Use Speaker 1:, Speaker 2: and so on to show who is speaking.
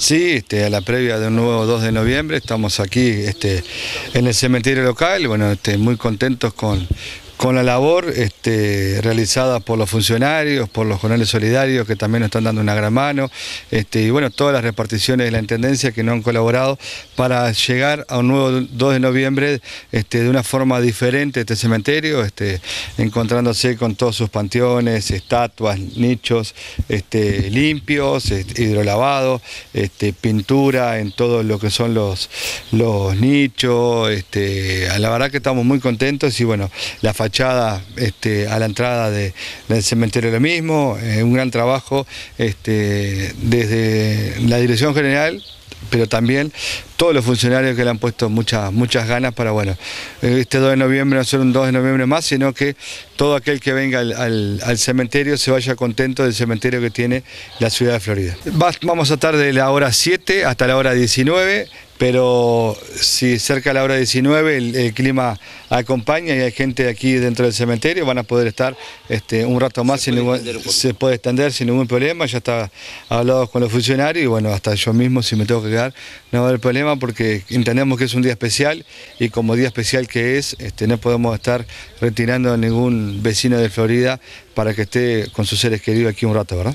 Speaker 1: Sí, este, a la previa de un nuevo 2 de noviembre, estamos aquí este, en el cementerio local, bueno, este, muy contentos con, con la labor este, realizada por los funcionarios, por los jornales solidarios que también nos están dando una gran mano, este, y bueno, todas las reparticiones de la Intendencia que no han colaborado para llegar a un nuevo 2 de noviembre este, de una forma diferente este cementerio, encontrándose con todos sus panteones, estatuas, nichos limpios, hidrolavados, pintura en todo lo que son los, nichos, este, la verdad que estamos muy contentos y bueno, la este, a la entrada del cementerio lo mismo, eh, un gran trabajo este, desde la Dirección General pero también todos los funcionarios que le han puesto muchas, muchas ganas para, bueno, este 2 de noviembre no ser un 2 de noviembre más, sino que todo aquel que venga al, cementerio se vaya contento del cementerio que tiene la ciudad de Florida. vamos a estar de la hora 7 hasta la hora 19, pero si cerca de la hora 19 el, clima acompaña y hay gente aquí dentro del cementerio, van a poder estar este, un rato más, se, puede se puede extender sin ningún problema, ya está hablado con los funcionarios y bueno, hasta yo mismo si me tengo que quedar no va a haber problema porque entendemos que es un día especial y como día especial que es, este, no podemos estar retirando a ningún vecino de Florida para que esté con sus seres queridos aquí un rato, ¿verdad?